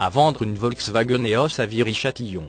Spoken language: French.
à vendre une Volkswagen EOS à Viry-Châtillon.